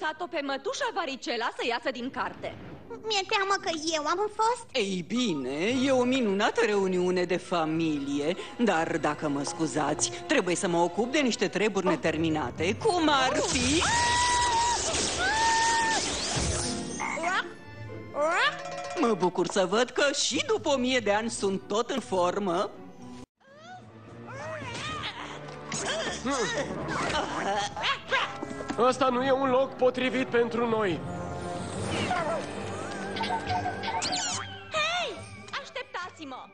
lăsat-o pe mătușa Varicela să iasă din carte. Mi-e teamă că eu am fost Ei bine, e o minunată reuniune de familie, dar dacă mă scuzați, trebuie să mă ocup de niște treburi neterminate, cum ar fi... Mă bucur să văd că și după o mie de ani sunt tot în formă. Ăsta nu e un loc potrivit pentru noi. Hei! Așteptați-mă!